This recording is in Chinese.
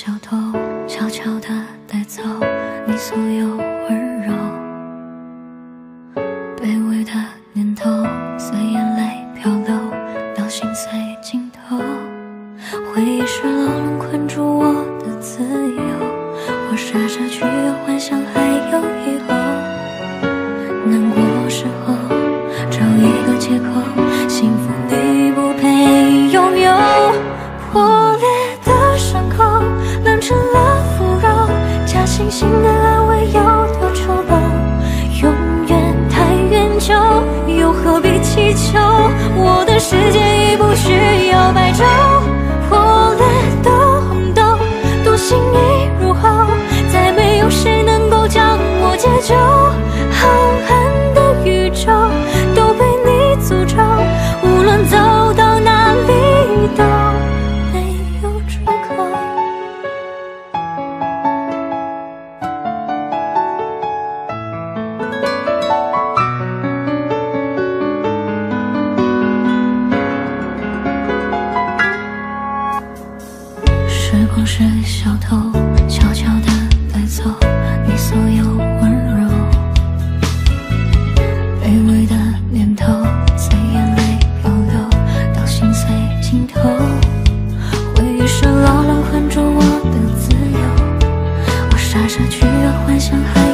小偷悄悄的带走你所有温柔。心的安慰有多丑陋？永远太远久，又何必祈求？我的世界已不需要白昼。破裂的红豆，多幸已入喉，再没有谁能够将我解救。是小偷悄悄的带走你所有温柔卑微的念头随眼泪飘流到心碎尽头。回忆是牢笼困住我的自由我傻傻去了幻想还